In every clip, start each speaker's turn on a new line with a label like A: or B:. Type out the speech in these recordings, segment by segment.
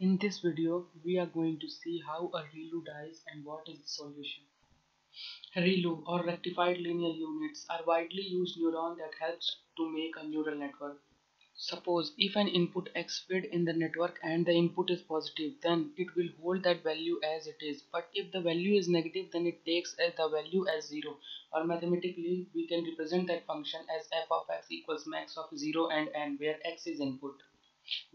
A: In this video, we are going to see how a ReLU dies and what is the solution. ReLU or rectified linear units are widely used neuron that helps to make a neural network. Suppose if an input x fed in the network and the input is positive, then it will hold that value as it is. But if the value is negative, then it takes the value as 0. Or mathematically, we can represent that function as f of x equals max of 0 and n, where x is input.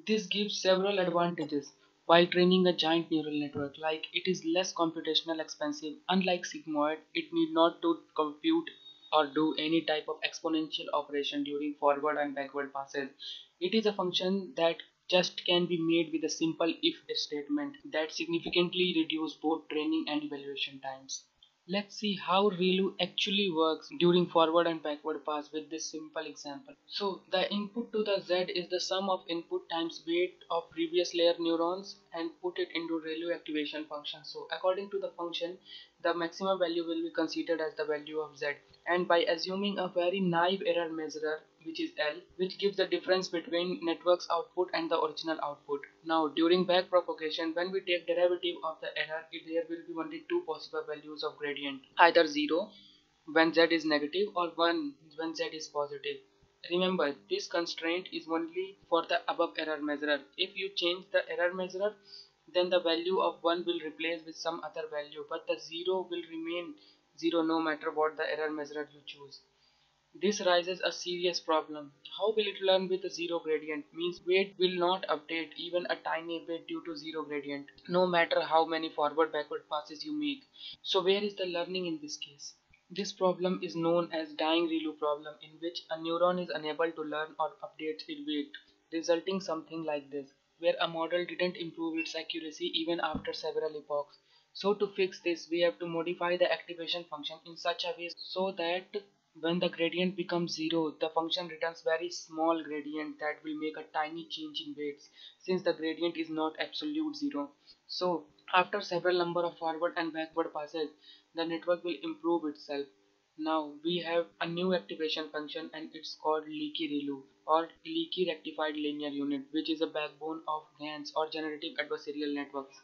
A: This gives several advantages while training a giant neural network like it is less computational expensive. Unlike sigmoid it need not to compute or do any type of exponential operation during forward and backward passes. It is a function that just can be made with a simple if statement that significantly reduce both training and evaluation times Let's see how ReLU actually works during forward and backward pass with this simple example. So the input to the Z is the sum of input times weight of previous layer neurons and put it into ReLU activation function. So according to the function, the maximum value will be considered as the value of Z. And by assuming a very naive error measurer, which is L, which gives the difference between network's output and the original output. Now during backpropagation, when we take derivative of the error, there will be only two possible values of gradient, either 0 when z is negative or 1 when z is positive. Remember, this constraint is only for the above error measurer. If you change the error measurer, then the value of 1 will replace with some other value, but the 0 will remain 0 no matter what the error measure you choose. This raises a serious problem. How will it learn with a zero gradient? Means weight will not update even a tiny bit due to zero gradient, no matter how many forward backward passes you make. So where is the learning in this case? This problem is known as dying ReLU problem in which a neuron is unable to learn or update its weight, resulting something like this, where a model didn't improve its accuracy even after several epochs. So to fix this, we have to modify the activation function in such a way so that when the gradient becomes zero, the function returns very small gradient that will make a tiny change in weights since the gradient is not absolute zero. So after several number of forward and backward passes, the network will improve itself. Now we have a new activation function and it's called leaky ReLU or leaky rectified linear unit which is a backbone of GANs or generative adversarial networks.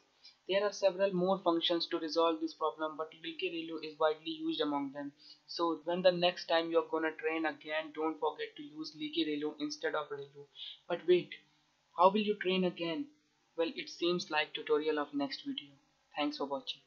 A: There are several more functions to resolve this problem but leaky ReLU is widely used among them. So when the next time you're gonna train a GAN don't forget to use leaky ReLU instead of ReLU. But wait, how will you train a GAN? Well it seems like tutorial of next video. Thanks for watching.